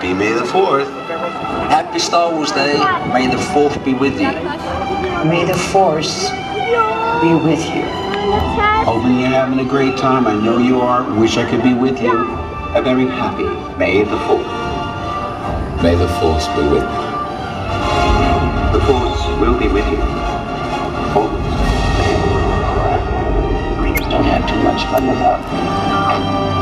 Happy May the 4th. Happy Star Wars Day. May the 4th be with you. May the force be with you. Hoping you're having a great time. I know you are. Wish I could be with you. A very happy May the 4th. May the Force be with you. The Force will be with you. Don't have too much fun without me.